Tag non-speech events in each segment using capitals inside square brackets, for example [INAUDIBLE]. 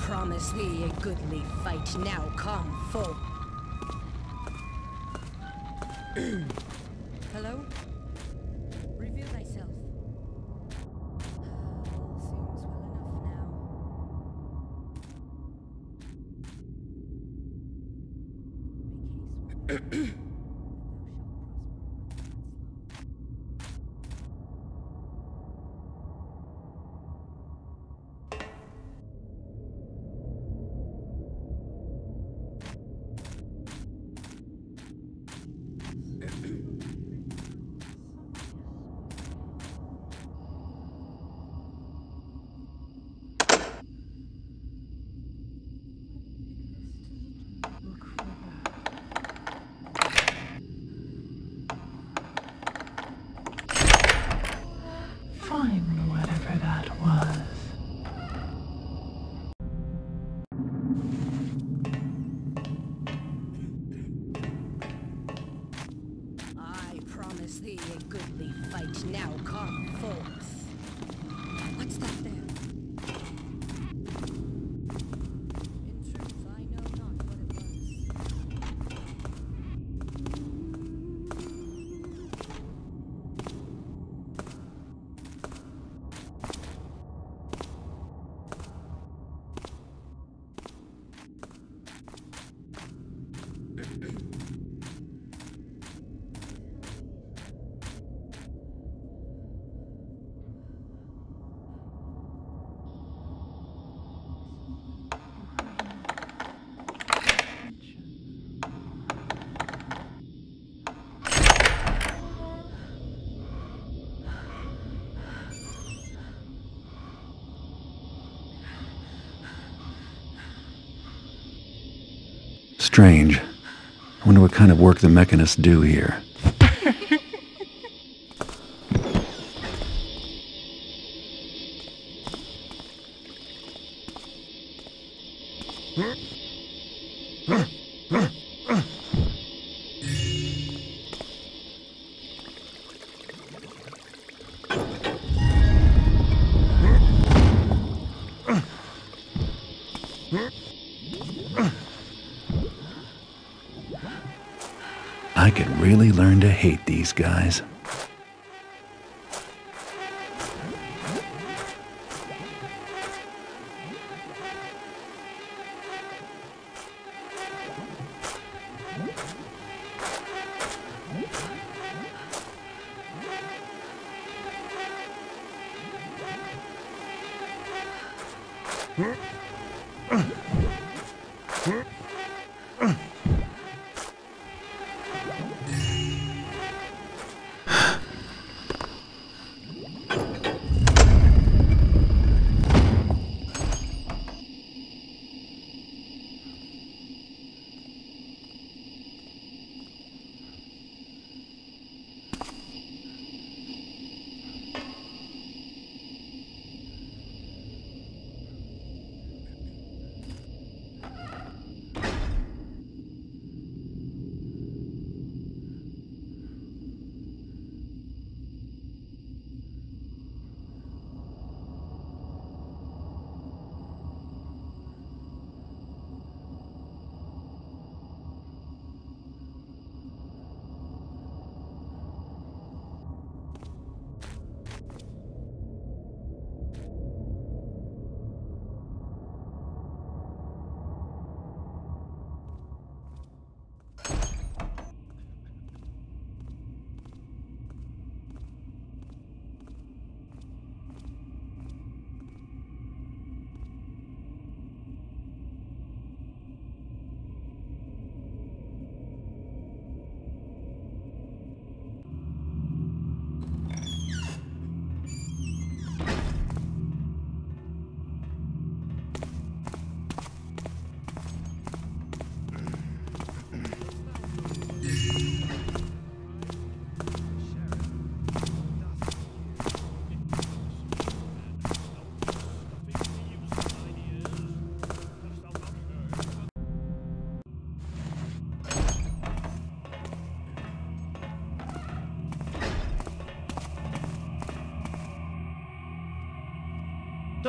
promise thee a goodly fight. Now come foe. [CLEARS THROAT] Hello? strange. I wonder what kind of work the mechanists do here.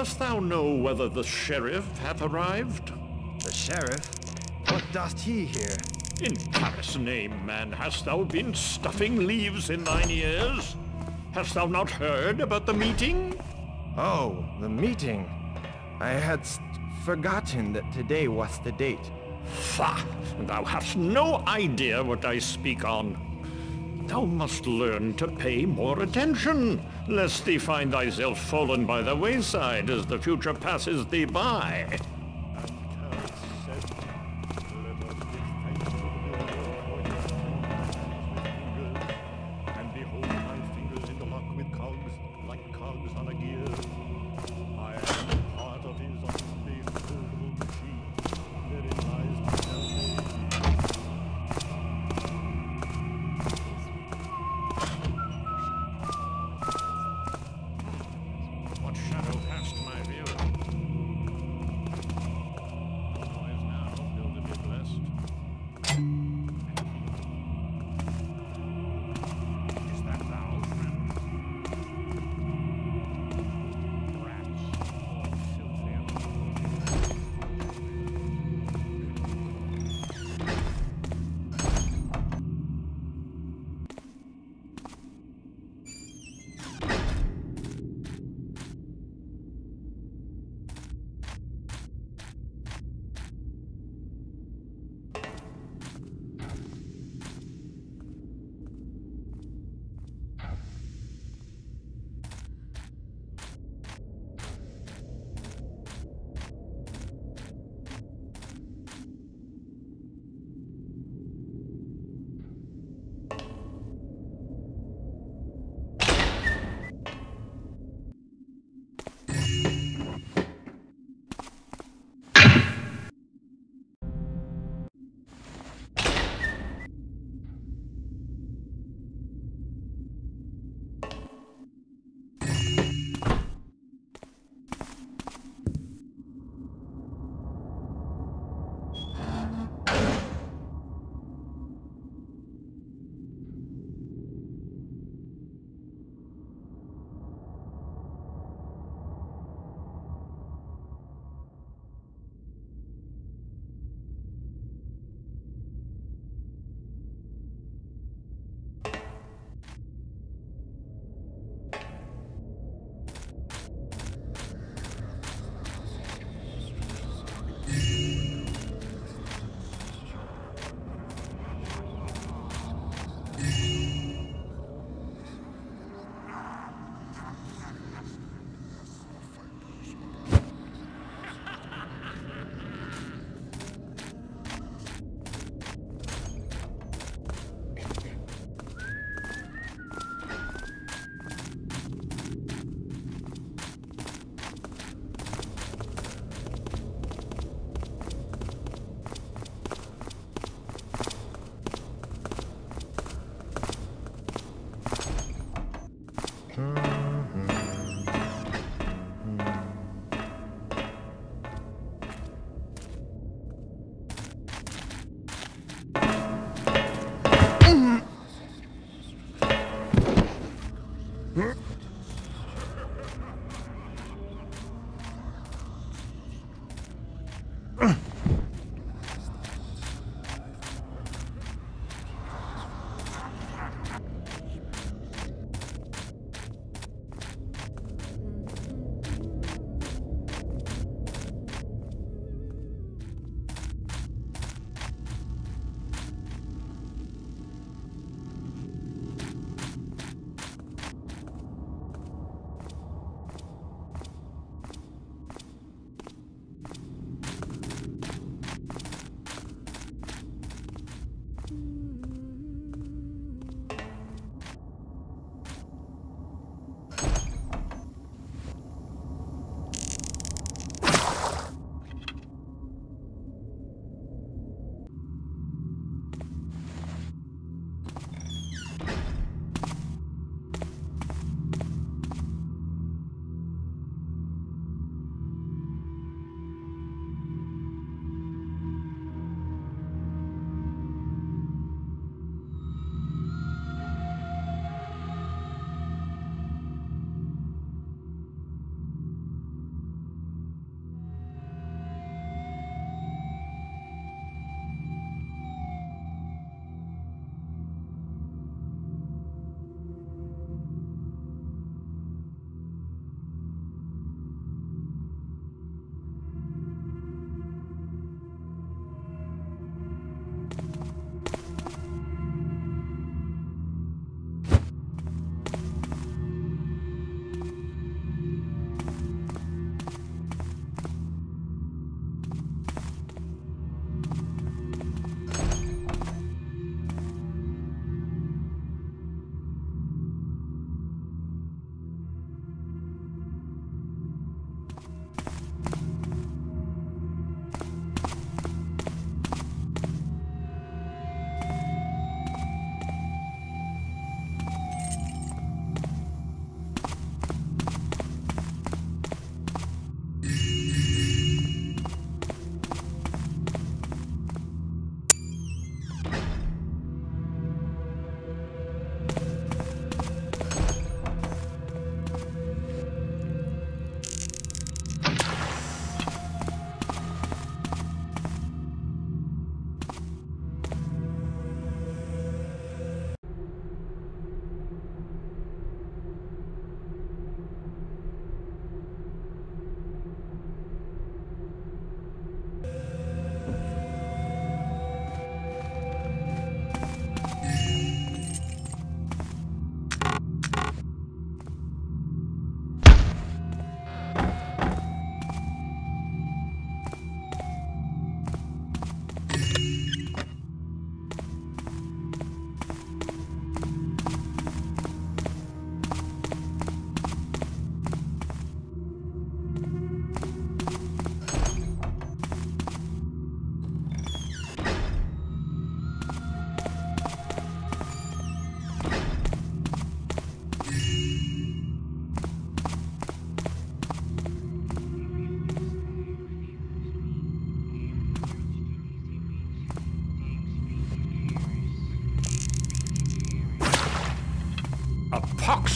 Dost thou know whether the sheriff hath arrived? The sheriff? What doth he here? In Karras' name, man, hast thou been stuffing leaves in thine ears? Hast thou not heard about the meeting? Oh, the meeting. I had forgotten that today was the date. Fa! Thou hast no idea what I speak on. Thou must learn to pay more attention, lest thee find thyself fallen by the wayside as the future passes thee by.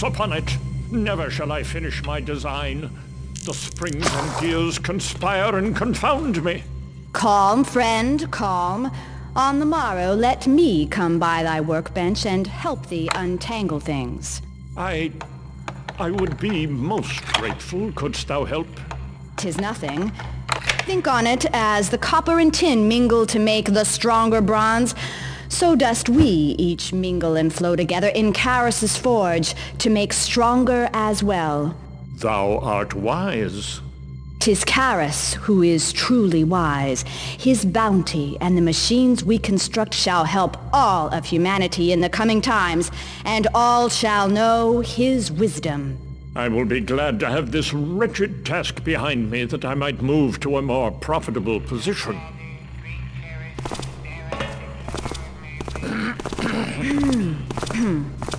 Upon it. Never shall I finish my design. The springs and gears conspire and confound me. Calm, friend, calm. On the morrow, let me come by thy workbench and help thee untangle things. I... I would be most grateful, couldst thou help? Tis nothing. Think on it as the copper and tin mingle to make the stronger bronze. So dost we each mingle and flow together in Karras' forge to make stronger as well. Thou art wise. Tis Karras who is truly wise. His bounty and the machines we construct shall help all of humanity in the coming times, and all shall know his wisdom. I will be glad to have this wretched task behind me that I might move to a more profitable position. Hmm. hmm.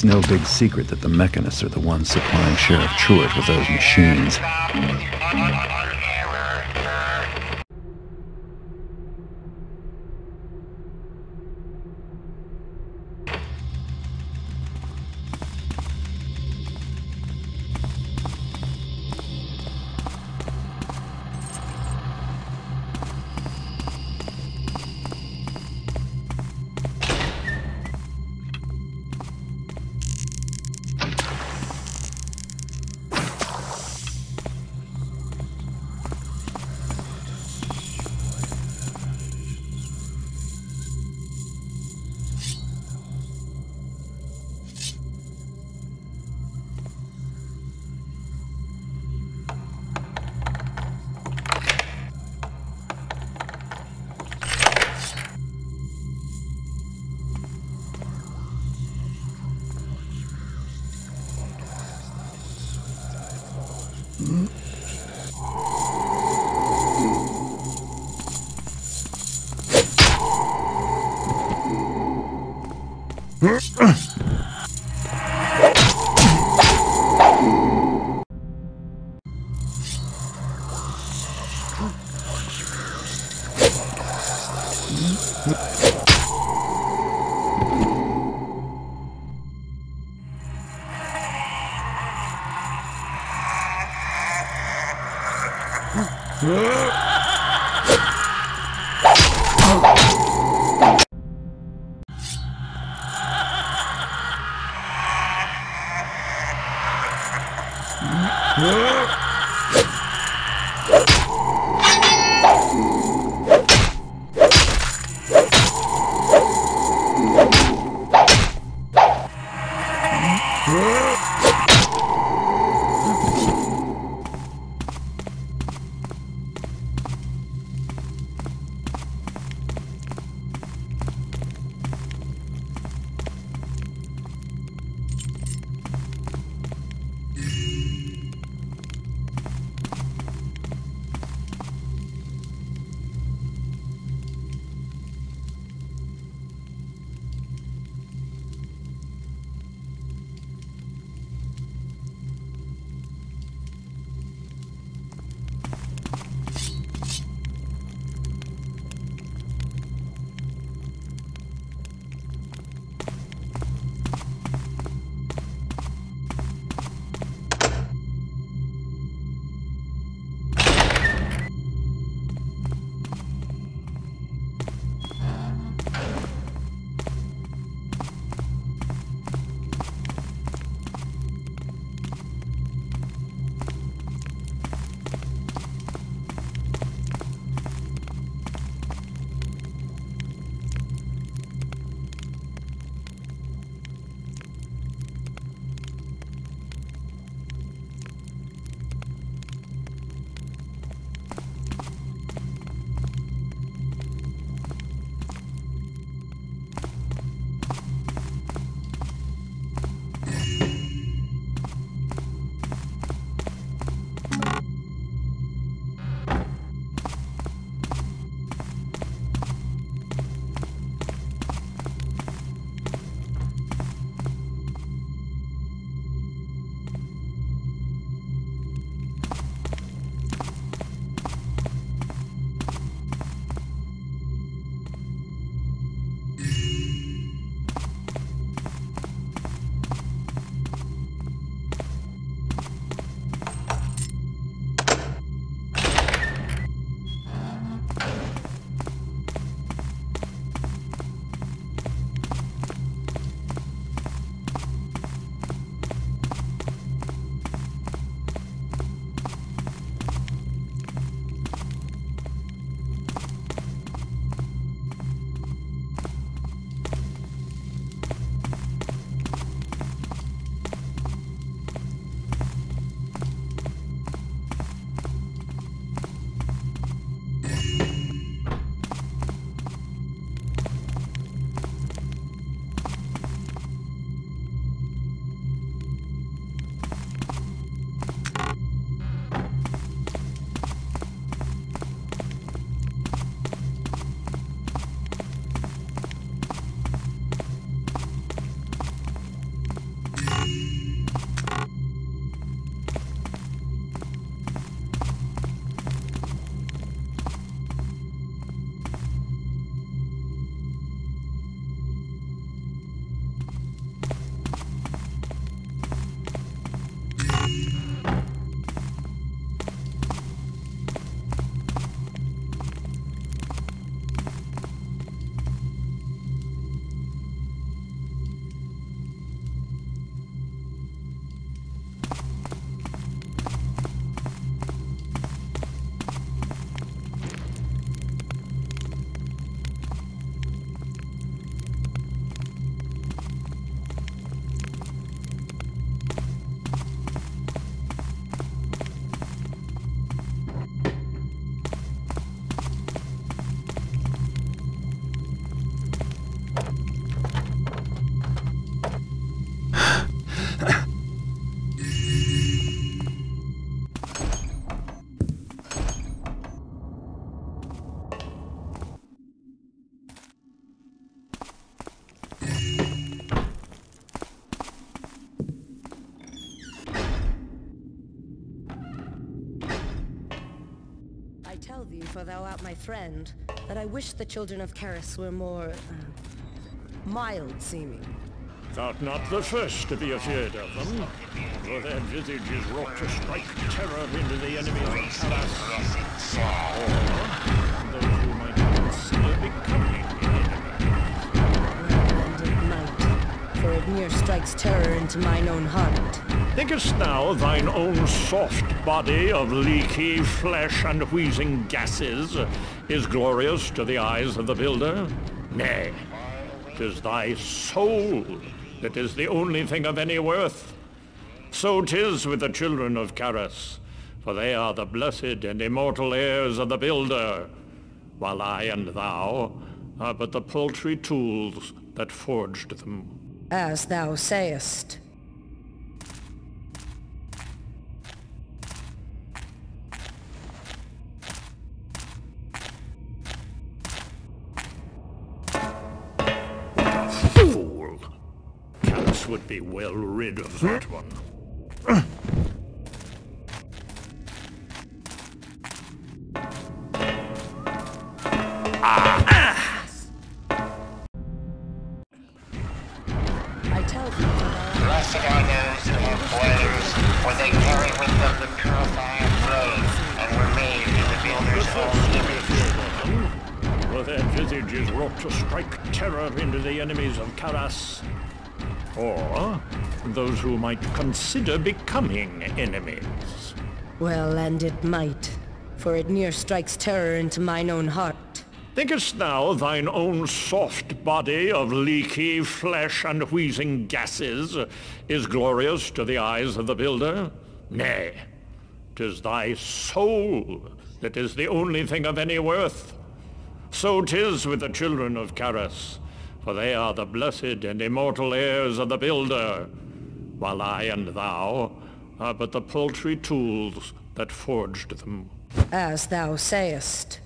It's no big secret that the mechanists are the ones supplying Sheriff Truitt with those machines. For thou art my friend, that I wish the children of Karras were more... Uh, mild-seeming. Thou'rt not the first to be afeard of them, for their visage is wrought to strike terror into the enemies of Karras, or those who might consider becoming And it might, for it near strikes terror into mine own heart. Thinkest thou thine own soft body of leaky flesh and wheezing gases is glorious to the eyes of the builder? Nay, 'tis thy soul that is the only thing of any worth. So 'tis with the children of Karras, for they are the blessed and immortal heirs of the builder, while I and thou are but the paltry tools that forged them. As thou sayest. Hmm? made in the builder's own image. For their visages wrought to strike terror into the enemies of Karras, or those who might consider becoming enemies. Well, and it might, for it near strikes terror into mine own heart. Thinkest thou thine own soft body of leaky flesh and wheezing gases is glorious to the eyes of the builder? Nay, tis thy soul that is the only thing of any worth. So tis with the children of Karras, for they are the blessed and immortal heirs of the builder, while I and thou are but the paltry tools that forged them. As thou sayest.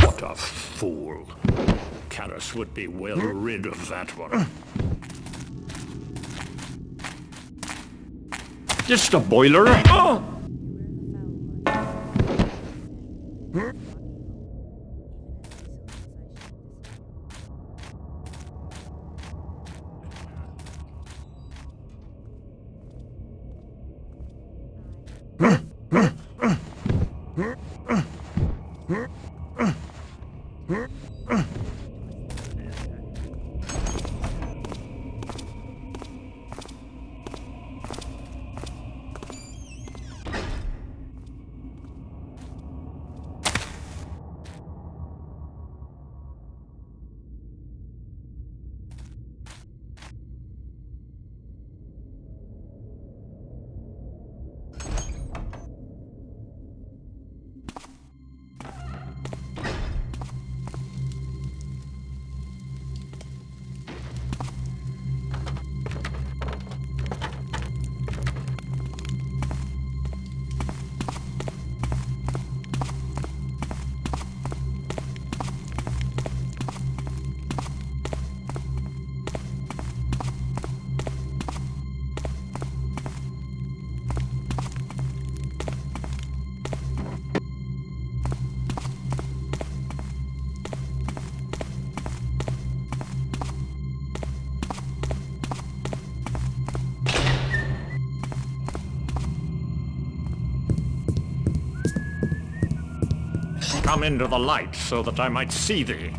What a fool. Karras would be well rid of that one. Just a boiler? Oh! come into the light so that I might see thee.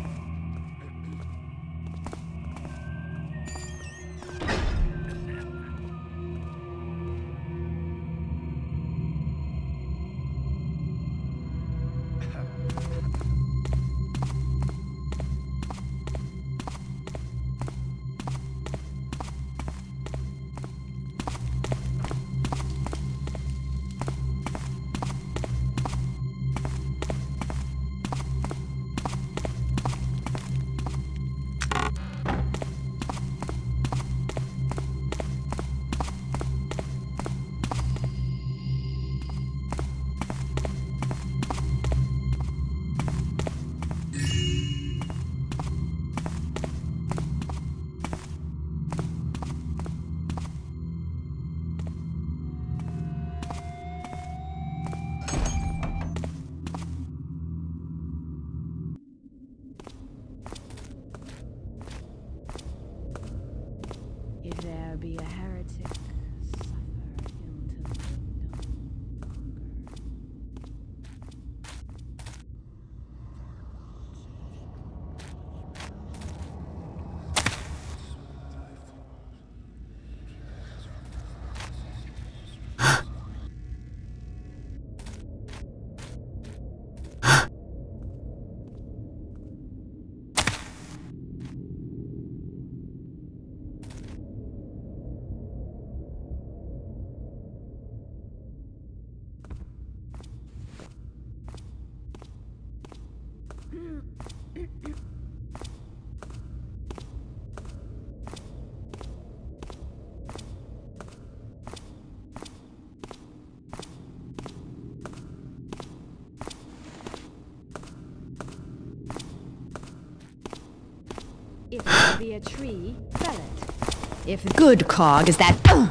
If it be a tree, fell it. If good cog is that... Uh,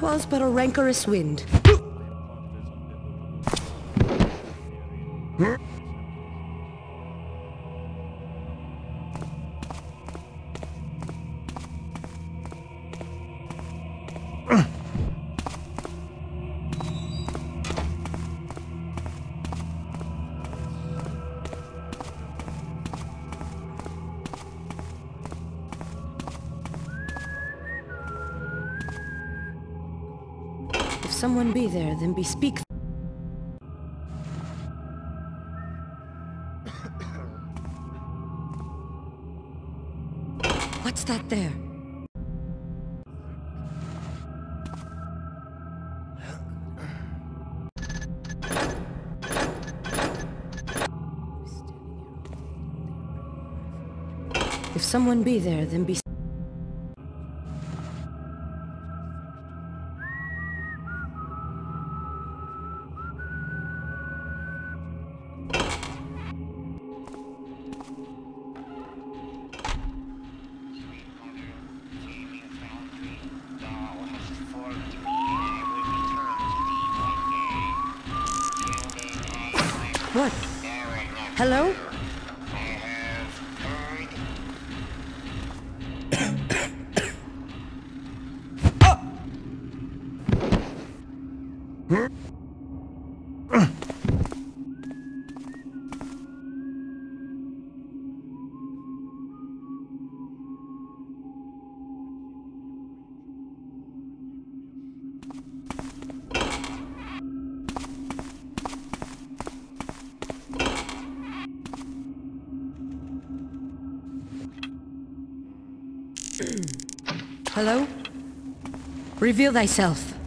Twas but a rancorous wind. Then bespeak. What's that there? If someone be there, then be. Hello? Reveal thyself.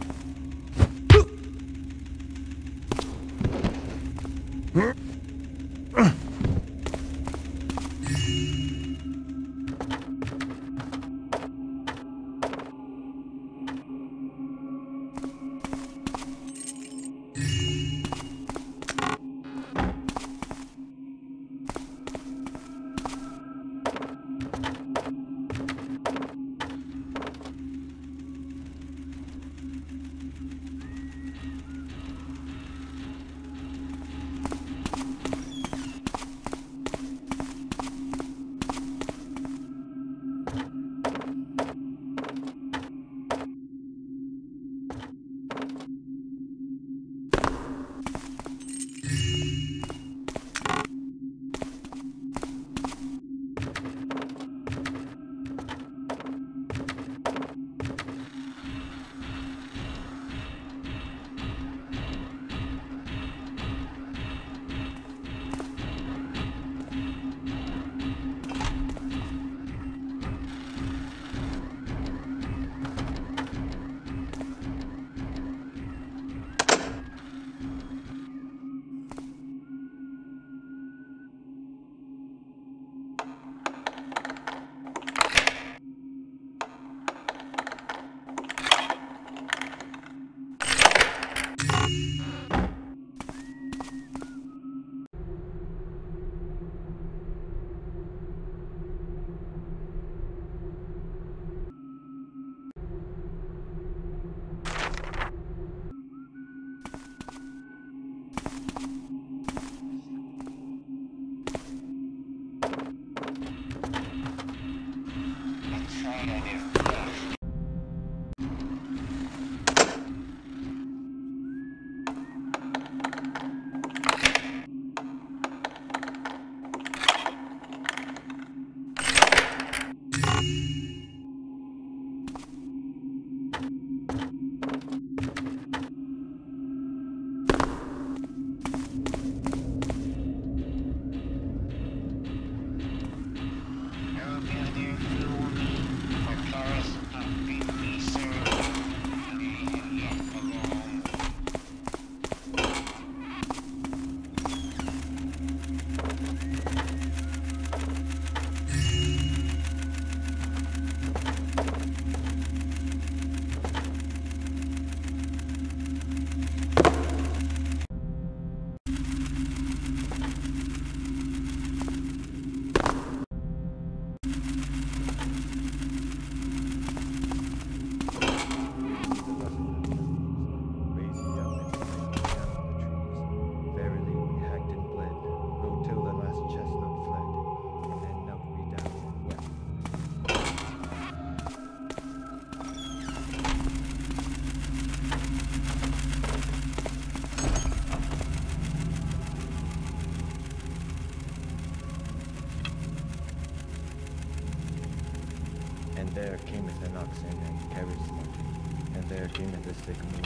at the sycamore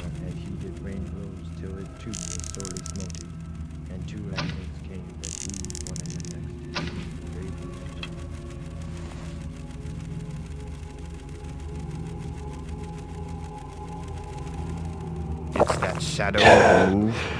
rain rose till it too was sorely and two came that one the next. It's that shadow.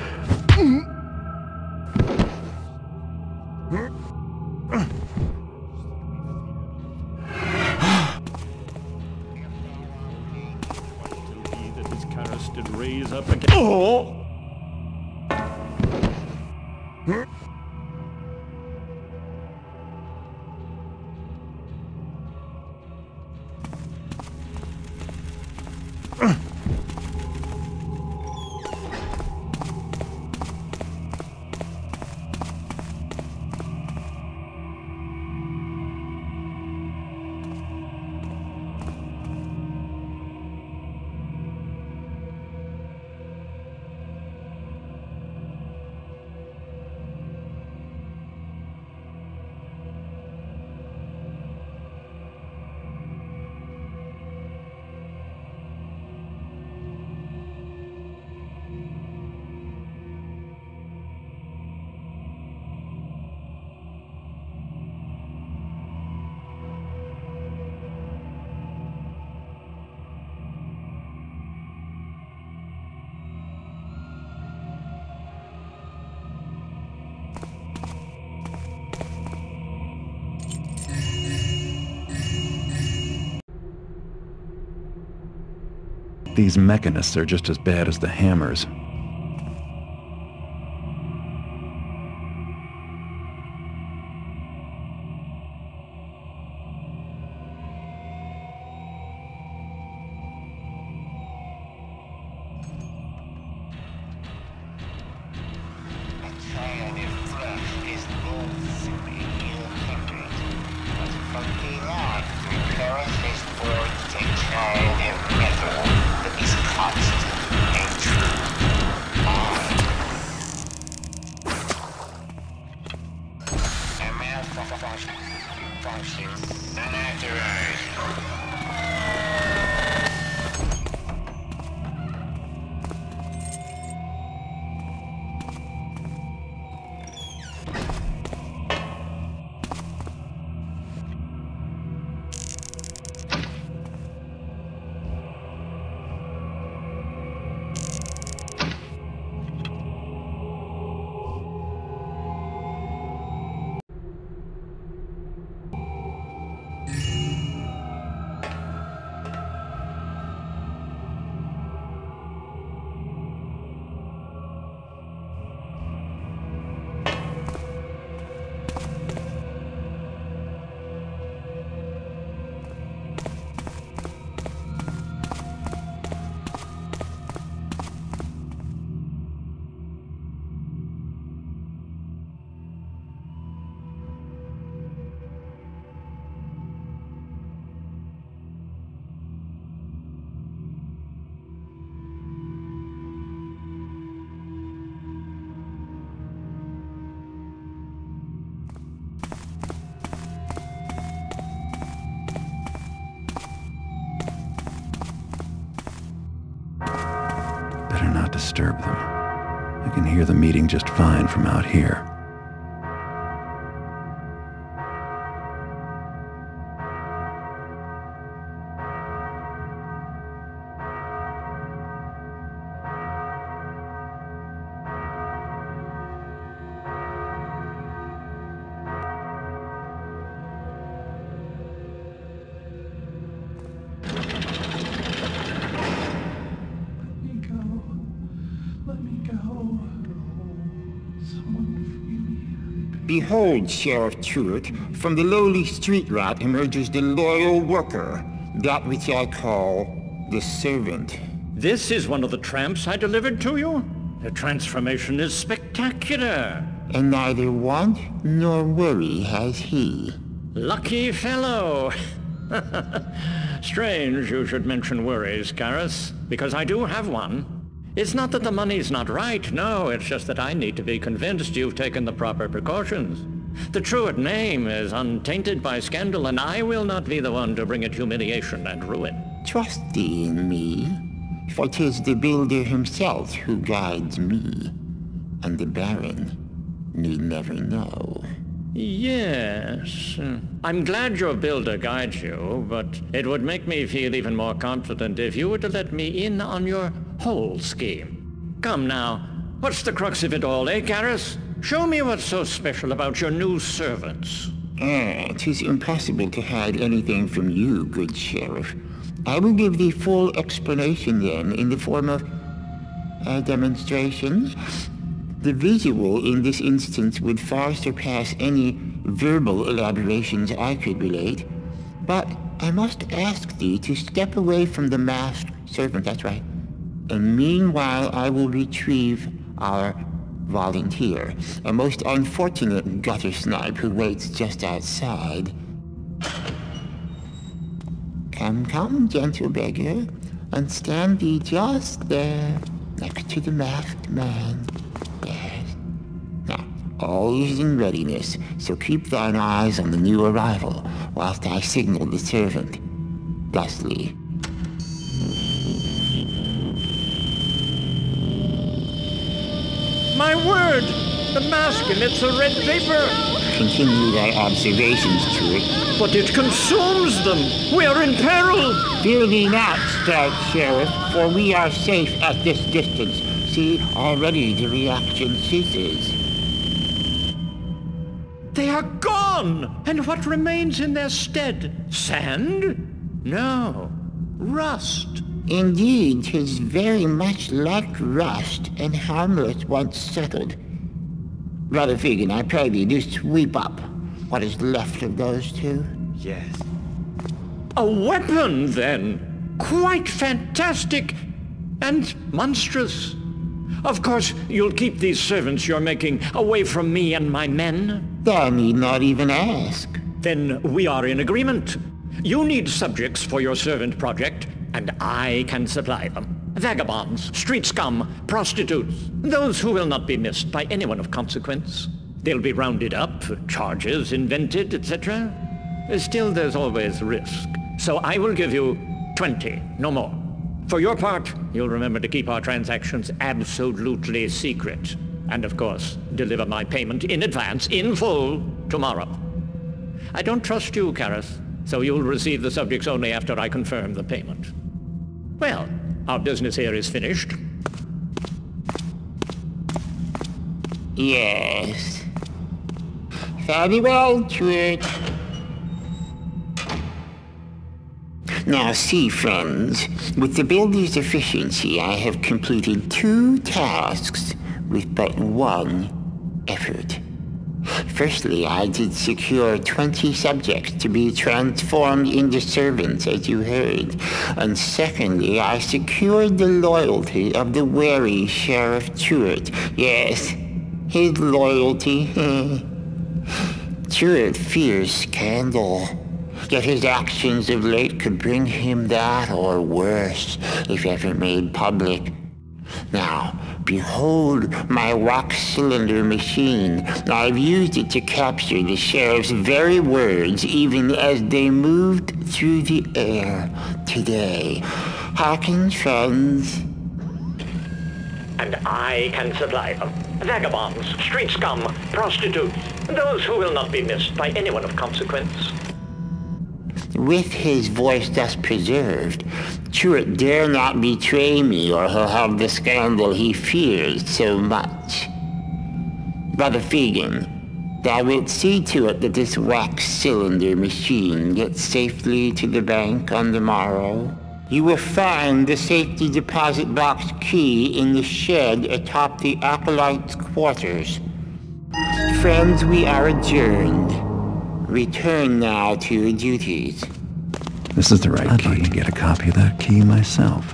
These mechanists are just as bad as the hammers. The meeting just fine from out here. Behold, Sheriff Truart, from the lowly street rat emerges the loyal worker, that which I call the servant. This is one of the tramps I delivered to you? The transformation is spectacular. And neither want nor worry has he. Lucky fellow. [LAUGHS] Strange you should mention worries, Karras, because I do have one. It's not that the money's not right, no, it's just that I need to be convinced you've taken the proper precautions. The Truart name is untainted by scandal, and I will not be the one to bring it humiliation and ruin. Trust thee in me, for 'tis the builder himself who guides me, and the Baron need never know. Yes. I'm glad your builder guides you, but it would make me feel even more confident if you were to let me in on your whole scheme. Come now, what's the crux of it all, eh, Karras? Show me what's so special about your new servants. Ah, 'tis impossible to hide anything from you, good sheriff. I will give thee full explanation then in the form of a demonstration. The visual in this instance would far surpass any verbal elaborations I could relate. But I must ask thee to step away from the masked servant, that's right. And meanwhile I will retrieve our volunteer, a most unfortunate gutter snipe who waits just outside. Come, come, gentle beggar, and stand thee just there, next to the masked man. Yes. Now, all is in readiness, so keep thine eyes on the new arrival, whilst I signal the servant. Thusly. My word! The mask emits a red vapor! Continue thy observations to it. But it consumes them! We are in peril! Fear thee not, stout sheriff, for we are safe at this distance. See, already the reaction ceases. They are gone! And what remains in their stead? Sand? No. Rust. Indeed, 'tis very much like rust and harmless once settled. Brother Fegan, I pray thee, do sweep up what is left of those two. Yes. A weapon, then! Quite fantastic and monstrous. Of course, you'll keep these servants you're making away from me and my men. Thou need not even ask. Then we are in agreement. You need subjects for your servant project, and I can supply them. Vagabonds, street scum, prostitutes, those who will not be missed by anyone of consequence. They'll be rounded up, charges invented, etc. Still, there's always risk. So I will give you 20, no more. For your part, you'll remember to keep our transactions absolutely secret. And of course, deliver my payment in advance, in full, tomorrow. I don't trust you, Karras, so you'll receive the subjects only after I confirm the payment. Well, our business here is finished. Yes. Very well, Truart. Now see, friends, with the builder's efficiency, I have completed two tasks with but one effort. Firstly, I did secure 20 subjects to be transformed into servants, as you heard. And secondly, I secured the loyalty of the wary Sheriff Truart. Yes, his loyalty. [LAUGHS] Truart fears scandal. Yet his actions of late could bring him that or worse if ever made public. Now, behold my wax cylinder machine. I've used it to capture the sheriff's very words even as they moved through the air today. Hearken, friends. And I can supply them. Vagabonds, street scum, prostitutes, those who will not be missed by anyone of consequence. With his voice thus preserved, Truart dare not betray me or he'll have the scandal he fears so much. Brother Fegan, thou wilt see to it that this wax cylinder machine gets safely to the bank on the morrow. You will find the safety deposit box key in the shed atop the Acolyte's quarters. Friends, we are adjourned. Return now to your duties. This is the right I'd key. I'd like to get a copy of that key myself.